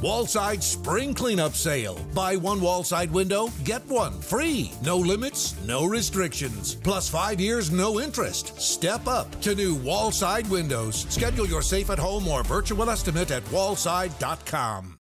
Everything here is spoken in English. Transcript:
Wallside Spring Cleanup Sale. Buy one wallside window, get one free. No limits, no restrictions. Plus five years, no interest. Step up to new Wallside windows. Schedule your safe at home or virtual estimate at wallside.com.